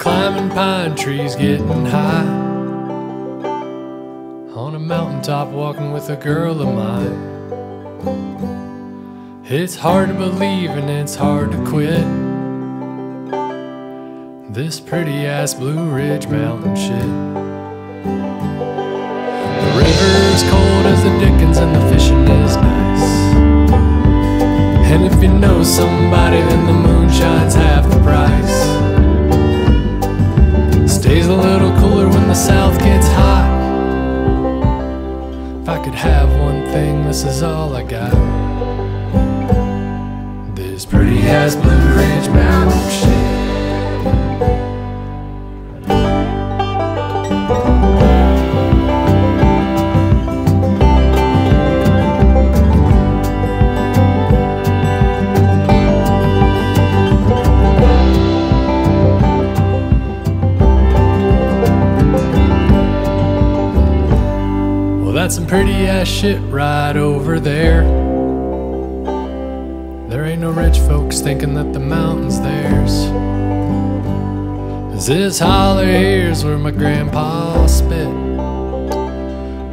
climbing pine trees, getting high. On a mountaintop, walking with a girl of mine. It's hard to believe and it's hard to quit. This pretty ass Blue Ridge Mountain shit. The river's cold as the Dickens and the fishing is nice. And if you know somebody, then the moonshine's half thing, this is all I got. This pretty ass Blue Ridge Mountain shit. That's some pretty ass shit right over there. There ain't no rich folks thinking that the mountain's theirs. this holler here's where my grandpa spit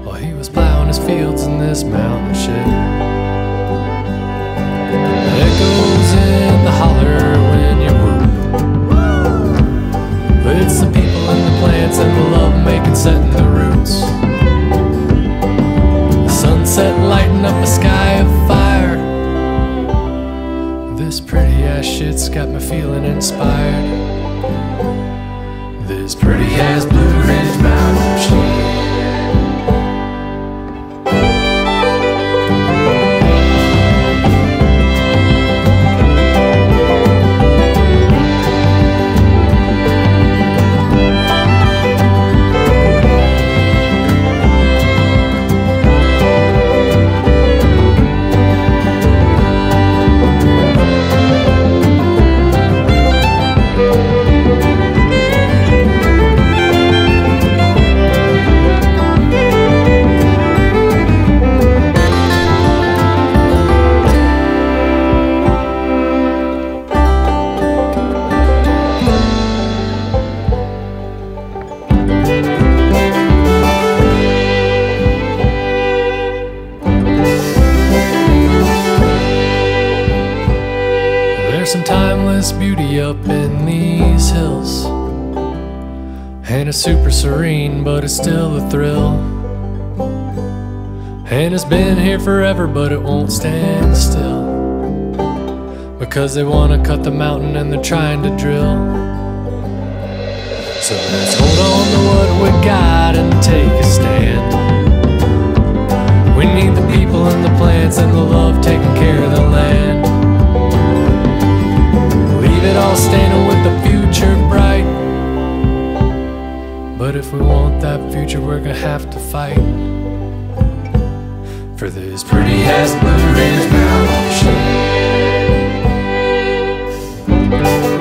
while he was plowing his fields in this mountain shit. Lighting up a sky of fire. This pretty ass shit's got me feeling inspired. This pretty ass Blue Ridge Mountain There's some timeless beauty up in these hills. And it's super serene, but it's still a thrill. And it's been here forever, but it won't stand still. Because they want to cut the mountain and they're trying to drill. So let's hold on to what we got and take a stand. if we want that future, we're gonna have to fight for this pretty ass blue ridge mountain.